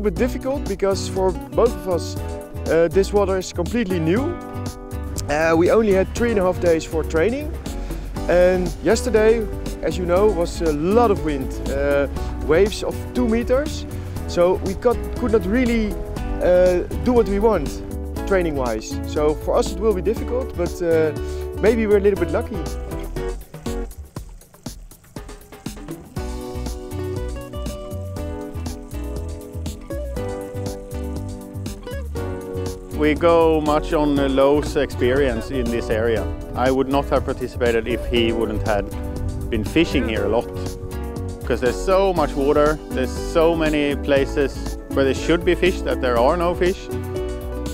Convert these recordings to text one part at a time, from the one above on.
bit difficult because for both of us uh, this water is completely new. Uh, we only had three and a half days for training and yesterday, as you know, was a lot of wind, uh, waves of two meters. So we got, could not really uh, do what we want training wise. So for us it will be difficult, but uh, maybe we're a little bit lucky. We go much on Lowe's experience in this area. I would not have participated if he wouldn't have been fishing here a lot. Because there's so much water, there's so many places where there should be fish that there are no fish.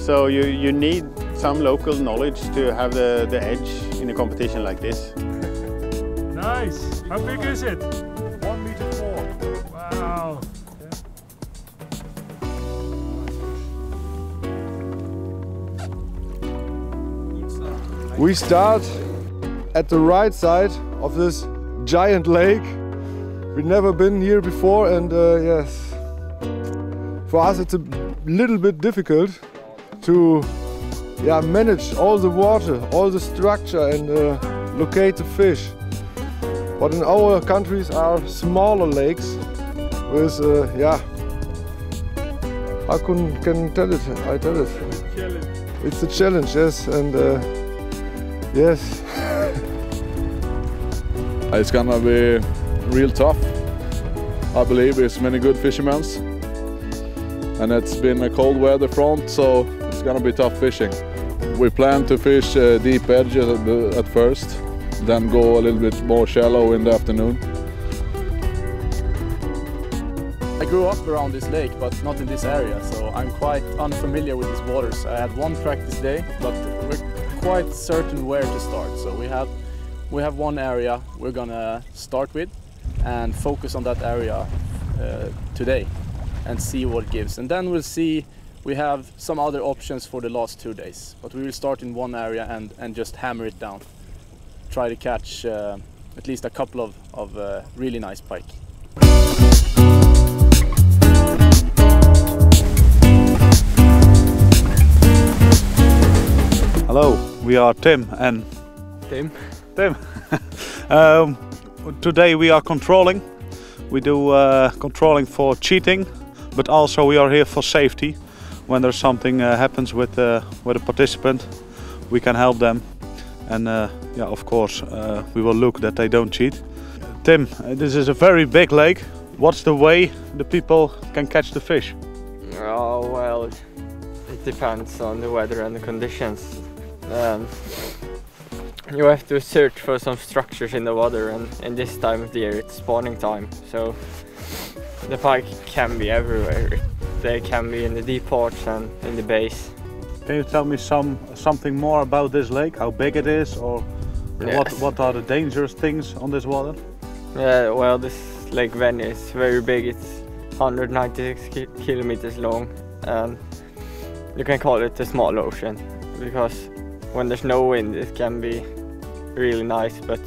So you, you need some local knowledge to have the, the edge in a competition like this. Nice. How big is it? We start at the right side of this giant lake. We've never been here before and uh, yes, for us it's a little bit difficult to yeah, manage all the water, all the structure and uh, locate the fish. But in our countries are smaller lakes with, uh, yeah, I can, can tell it, I tell it. It's a challenge, yes, and uh, yes. It's gonna be real tough. I believe it's many good fishermen. And it's been a cold weather front, so it's gonna be tough fishing. We plan to fish uh, deep edges at, the, at first, then go a little bit more shallow in the afternoon. I grew up around this lake, but not in this area, so I'm quite unfamiliar with these waters. I had one practice day, but we're quite certain where to start. So we have we have one area we're gonna start with and focus on that area uh, today and see what gives. And then we'll see, we have some other options for the last two days, but we will start in one area and, and just hammer it down. Try to catch uh, at least a couple of, of uh, really nice pike. Hello, we are Tim and Tim? Tim. um, today we are controlling. We do uh, controlling for cheating, but also we are here for safety. When there's something uh, happens with uh, with a participant, we can help them, and uh, yeah, of course, uh, we will look that they don't cheat. Tim, this is a very big lake. What's the way the people can catch the fish? Oh well, it depends on the weather and the conditions. Um, you have to search for some structures in the water and in this time of the year it's spawning time so the pike can be everywhere. They can be in the deep parts and in the base. Can you tell me some something more about this lake? How big it is, or what Yes. what are the dangerous things on this water? Yeah, well this Lake Vänern is very big, it's 196 ki kilometers long and you can call it a small ocean because when there's no wind it can be really nice but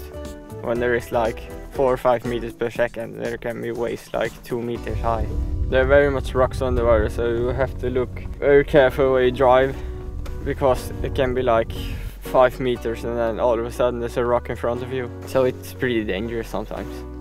when there is like 4 or 5 meters per second there can be waves like 2 meters high. There are very much rocks on the water so you have to look very careful where you drive because it can be like 5 meters and then all of a sudden there's a rock in front of you so it's pretty dangerous sometimes.